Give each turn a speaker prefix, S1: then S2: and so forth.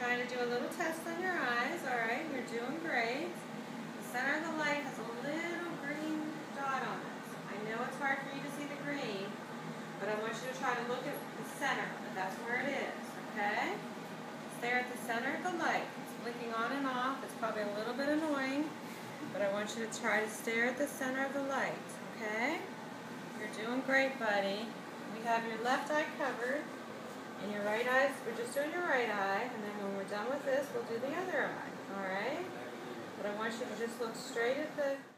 S1: Trying to do a little test on your eyes, alright? You're doing great. The center of the light has a little green dot on it. I know it's hard for you to see the green, but I want you to try to look at the center. That's where it is, okay? Stare at the center of the light. It's blinking on and off. It's probably a little bit annoying, but I want you to try to stare at the center of the light, okay? You're doing great, buddy. We have your left eye covered. And your right eye, we're just doing your right eye, and then we'll do the other eye, alright? But Just look straight at the